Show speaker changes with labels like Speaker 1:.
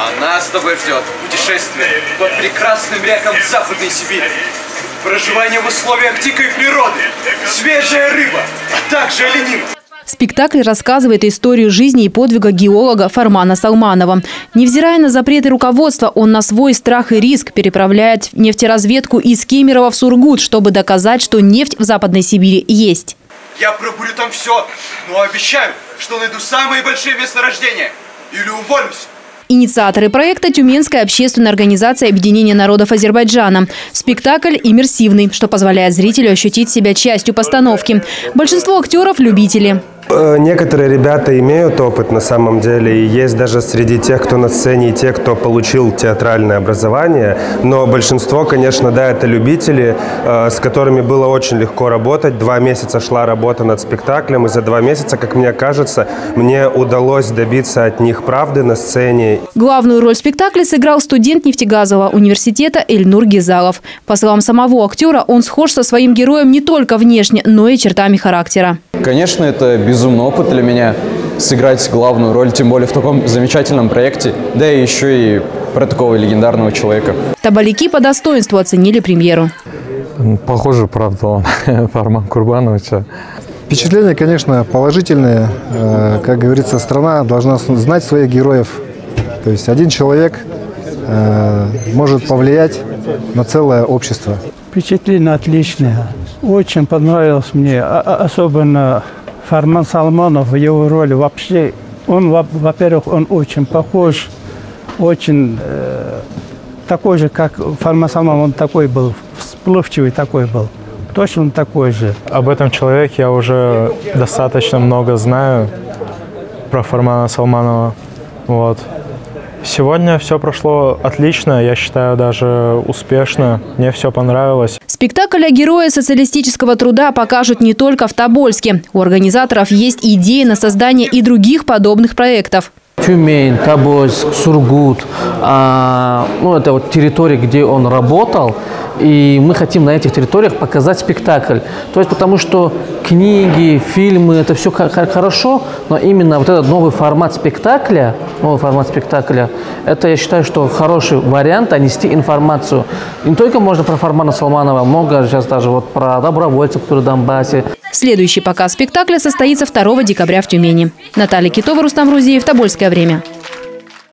Speaker 1: А нас с тобой ждет путешествие под прекрасным реком Западной Сибири. Проживание в условиях дикой природы, свежая рыба, а также оленина.
Speaker 2: Спектакль рассказывает историю жизни и подвига геолога Фармана Салманова. Невзирая на запреты руководства, он на свой страх и риск переправляет нефтеразведку из Кемерово в Сургут, чтобы доказать, что нефть в Западной Сибири есть.
Speaker 1: Я пробурю там все, но обещаю, что найду самые большие месторождения. Или уволюсь.
Speaker 2: Инициаторы проекта – Тюменская общественная организация Объединения народов Азербайджана. Спектакль иммерсивный, что позволяет зрителю ощутить себя частью постановки. Большинство актеров – любители.
Speaker 3: Э, некоторые ребята имеют опыт на самом деле, и есть даже среди тех, кто на сцене, и те, кто получил театральное образование. Но большинство, конечно, да, это любители, э, с которыми было очень легко работать. Два месяца шла работа над спектаклем, и за два месяца, как мне кажется, мне удалось добиться от них правды на сцене.
Speaker 2: Главную роль в спектакле сыграл студент нефтегазового университета Эльнур Гизалов. По словам самого актера, он схож со своим героем не только внешне, но и чертами характера.
Speaker 4: Конечно, это безумный опыт для меня сыграть главную роль, тем более в таком замечательном проекте, да и еще и про такого легендарного человека.
Speaker 2: Табаляки по достоинству оценили премьеру.
Speaker 5: Похоже, правда, он Фарман Курбановича.
Speaker 6: Впечатления, конечно, положительные. Э, как говорится, страна должна знать своих героев. То есть один человек э, может повлиять на целое общество.
Speaker 7: Впечатление отличное. Очень понравилось мне, а, а, особенно Фарман Салманов, его роль вообще, он, во-первых, он очень похож, очень э, такой же, как Фарман Салманов, он такой был, всплывчивый такой был. Точно такой же.
Speaker 5: Об этом человеке я уже достаточно много знаю, про Фармана Салманова. Вот. Сегодня все прошло отлично, я считаю, даже успешно. Мне все понравилось.
Speaker 2: Спектакль о герое социалистического труда покажут не только в Тобольске. У организаторов есть идеи на создание и других подобных проектов.
Speaker 8: Тюмень, Тобольск, Сургут, а, ну это вот территории, где он работал, и мы хотим на этих территориях показать спектакль. То есть потому что книги, фильмы, это все хорошо, но именно вот этот новый формат спектакля, новый формат спектакля, это я считаю, что хороший вариант нести информацию. Не только можно про Фармана Салманова, много сейчас даже вот про добровольцев, которые в Донбассе.
Speaker 2: Следующий показ спектакля состоится 2 декабря в Тюмени. Наталья Китова, Рустам Рузеев, Тобольское время.